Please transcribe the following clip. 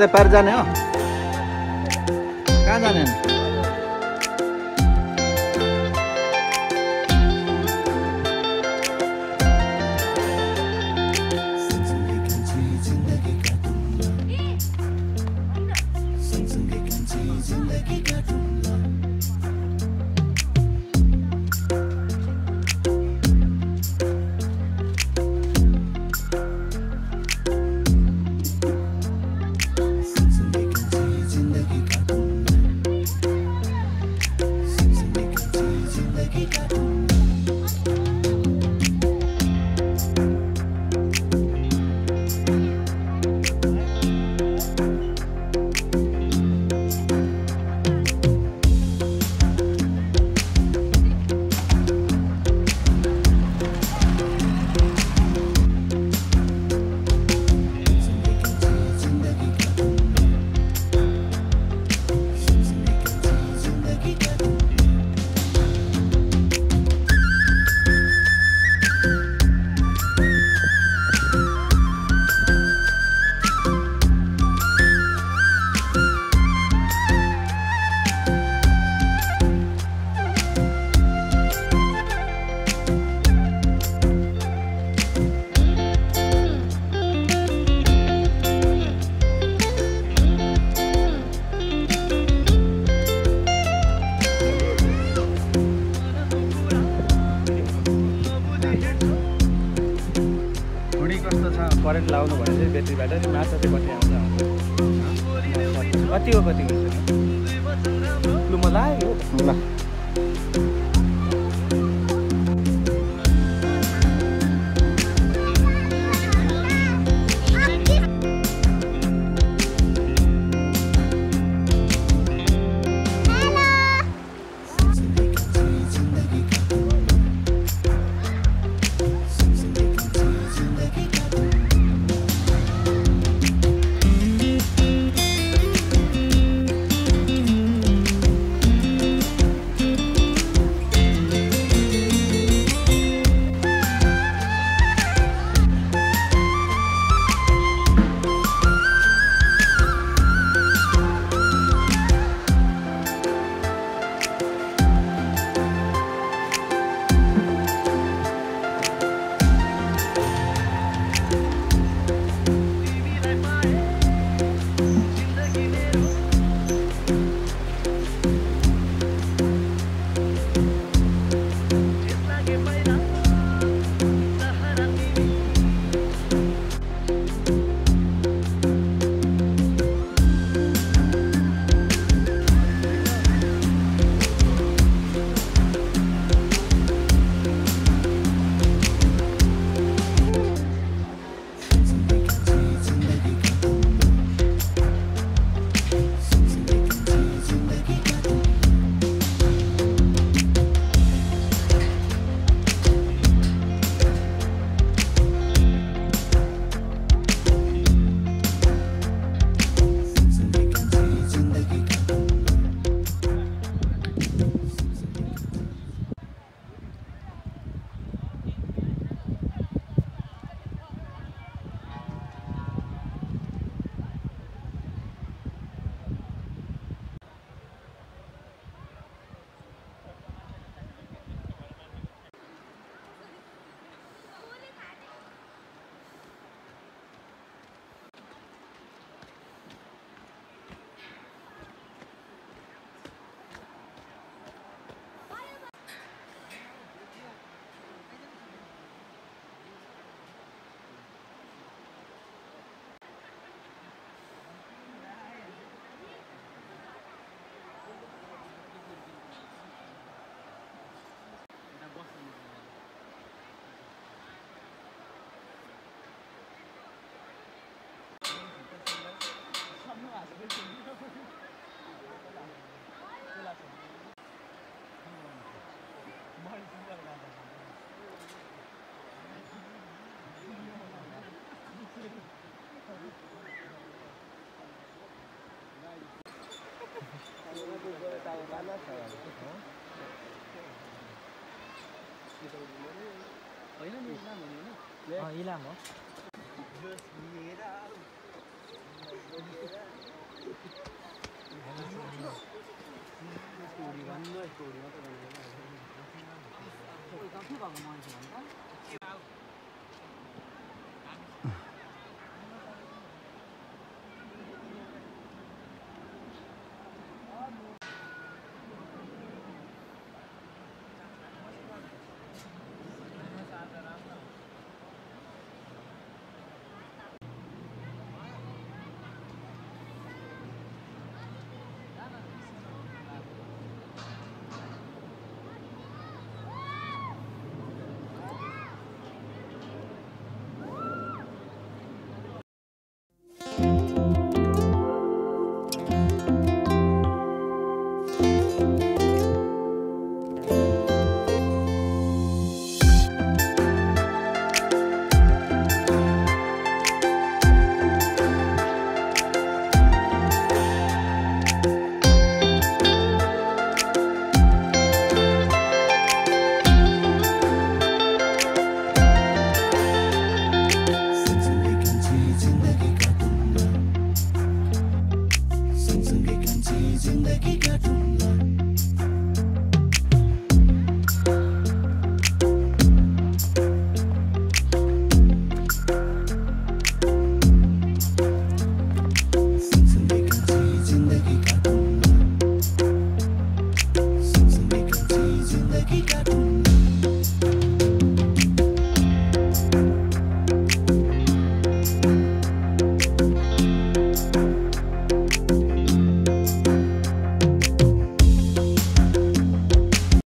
चाहिँ पार जाने हो? कहाँ जाने ब्याट्रीबाट नि माछा चाहिँ कति कति हो कति? ल। होइन इलाम हो मान्छे